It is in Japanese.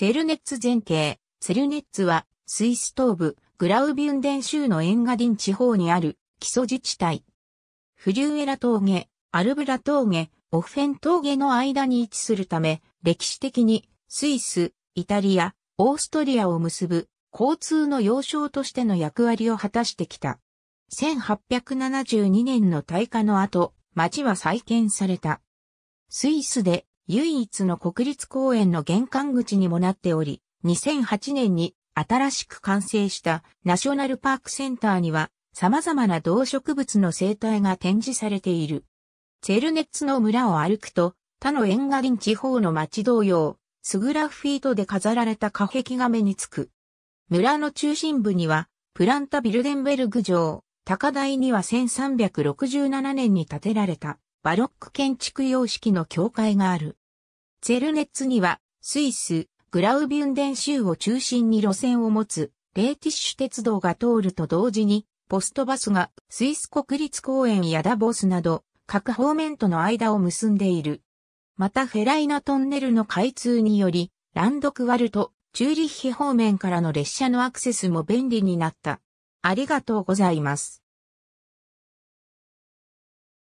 ツェルネッツ前景。ツェルネッツは、スイス東部、グラウビュンデン州のエンガディン地方にある基礎自治体。フリューエラ峠、アルブラ峠、オフェン峠の間に位置するため、歴史的にスイス、イタリア、オーストリアを結ぶ交通の要衝としての役割を果たしてきた。1872年の大火の後、町は再建された。スイスで唯一の国立公園の玄関口にもなっており、2008年に新しく完成したナショナルパークセンターには様々な動植物の生態が展示されている。チェルネッツの村を歩くと他のエンガリン地方の町同様、スグラフィートで飾られた下壁が目につく。村の中心部にはプランタビルデンベルグ城、高台には1367年に建てられたバロック建築様式の教会がある。チェルネッツにはスイス、グラウビュンデン州を中心に路線を持つレーティッシュ鉄道が通ると同時にポストバスがスイス国立公園やダボスなど各方面との間を結んでいる。またフェライナトンネルの開通によりランドクワルト、チューリッヒ方面からの列車のアクセスも便利になった。ありがとうございます。